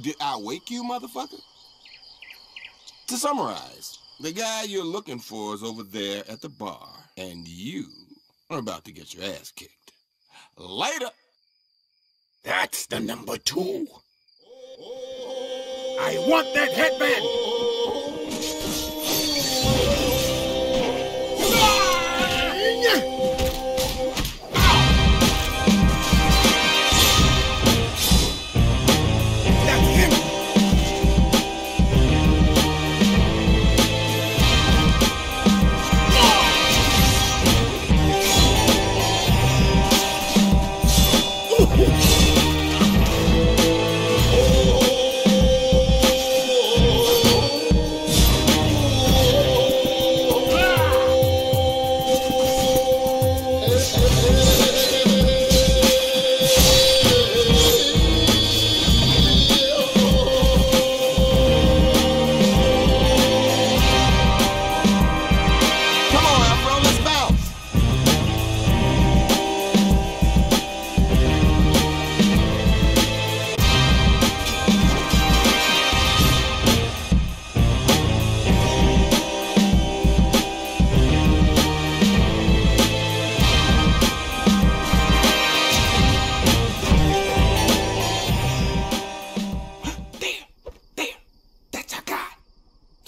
Did I wake you, motherfucker? To summarize, the guy you're looking for is over there at the bar, and you are about to get your ass kicked. Later! That's the number two. I want that headband!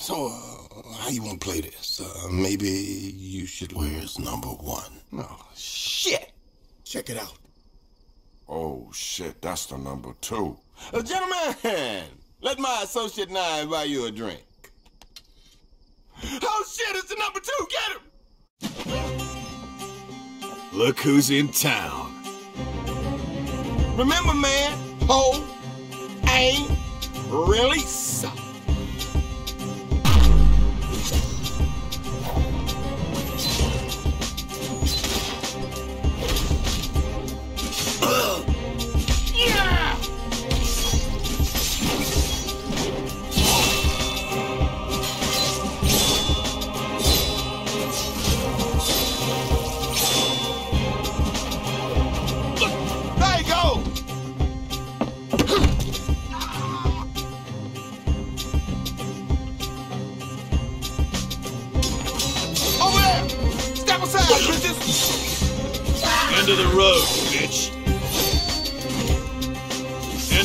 So, uh, how you want to play this? Uh, maybe you should. Where's number one? Oh, shit! Check it out. Oh shit, that's the number two. Uh, gentlemen, let my associate nine buy you a drink. Oh shit, it's the number two, get him! Look who's in town. Remember, man, ho, aim, release.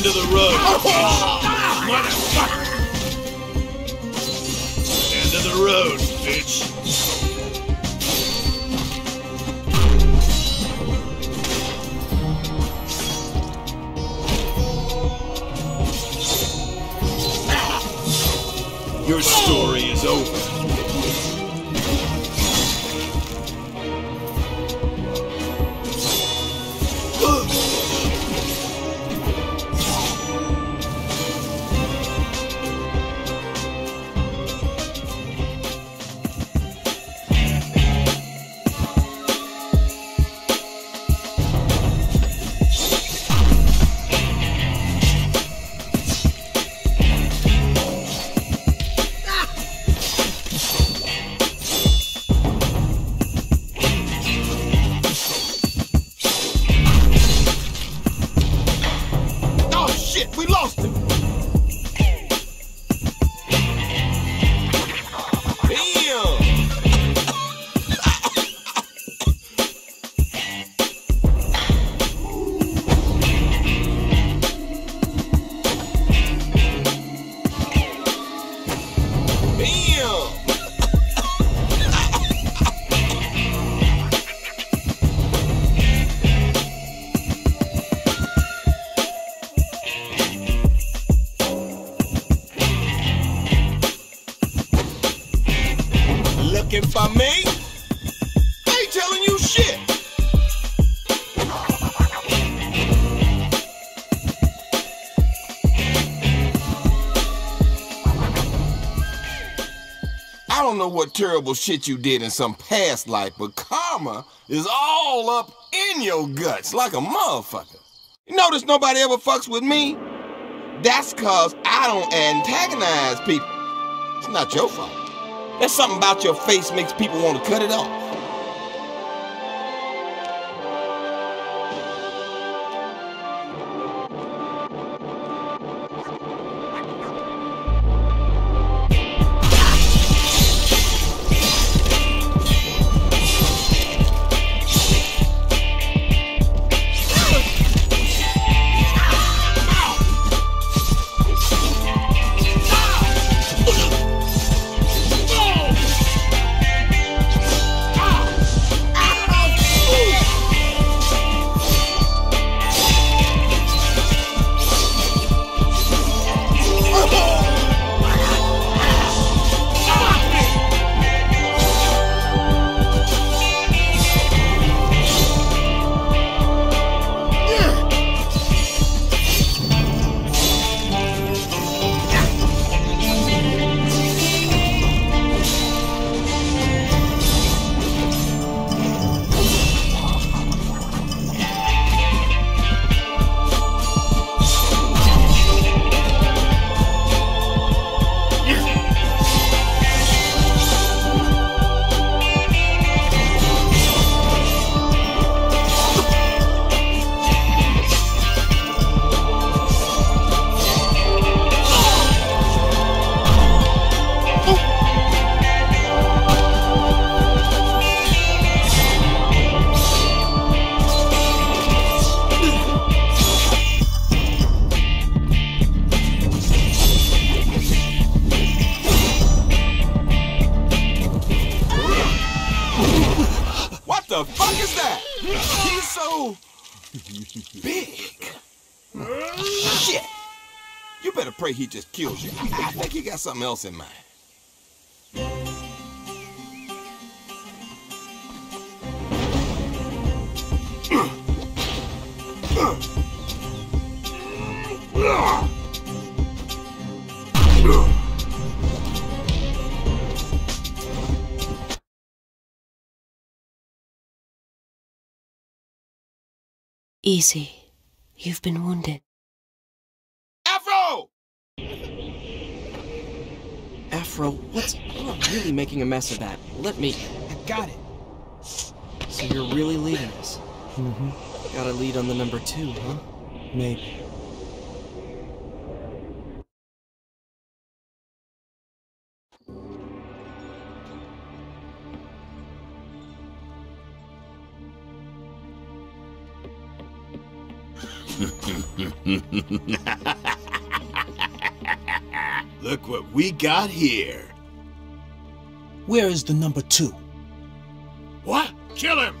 End of the road, bitch. Motherfucker. End of the road, bitch. Your story is over. Looking for me? Ain't telling you shit. I don't know what terrible shit you did in some past life, but karma is all up in your guts like a motherfucker. You notice nobody ever fucks with me? That's cause I don't antagonize people. It's not your fault. There's something about your face makes people want to cut it off. The fuck is that? He's so big. Shit. You better pray he just kills you. I think he got something else in mind. Easy. You've been wounded. Afro! Afro, what's. I'm not really making a mess of that. Let me. I got it. So you're really leading us? Mm-hmm. Got a lead on the number two, huh? Maybe. Look what we got here. Where is the number two? What? Kill him!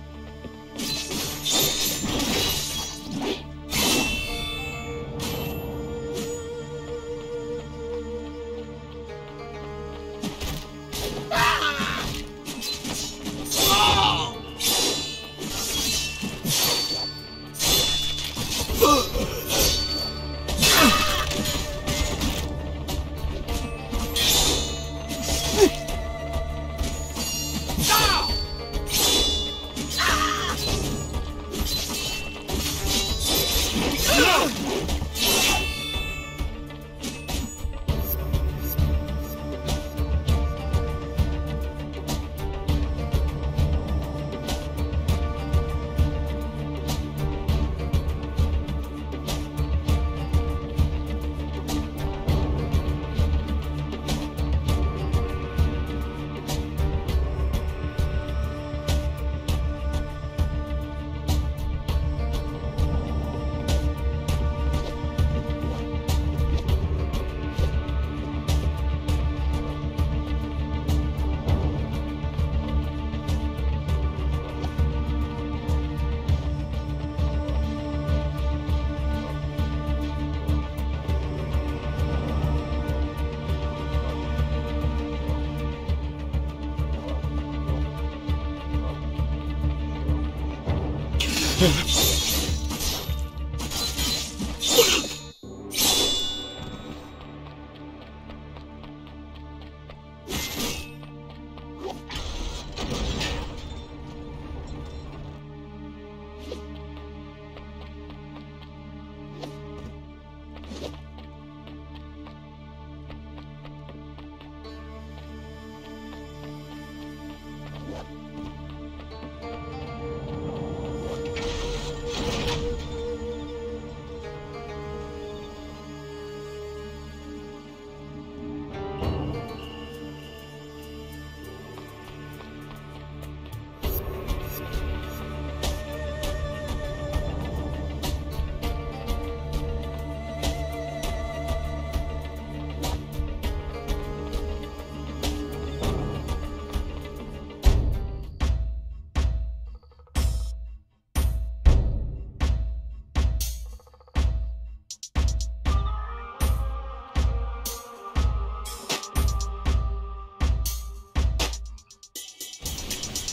Yes.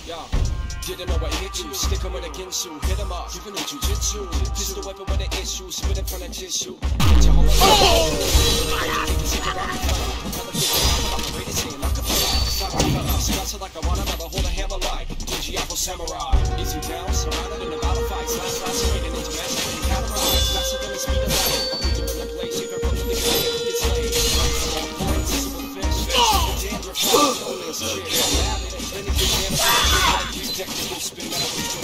Yeah. Didn't know I hit you. Stick 'em with a Ginsu. Hit 'em up. Even in jujitsu. Pistol weapon with an issue. Spit in front of tissue. Get your whole like I want another hold a hammer like Ninja Afro Samurai. Easy down, surrounded in a battle fight. Slash, slash, straight into master when you categorize. Faster than the speed of. I'm picking in the place. Even from the beginning, get slayed. All points, simple fish. Dandruff, only a shit. Technical spin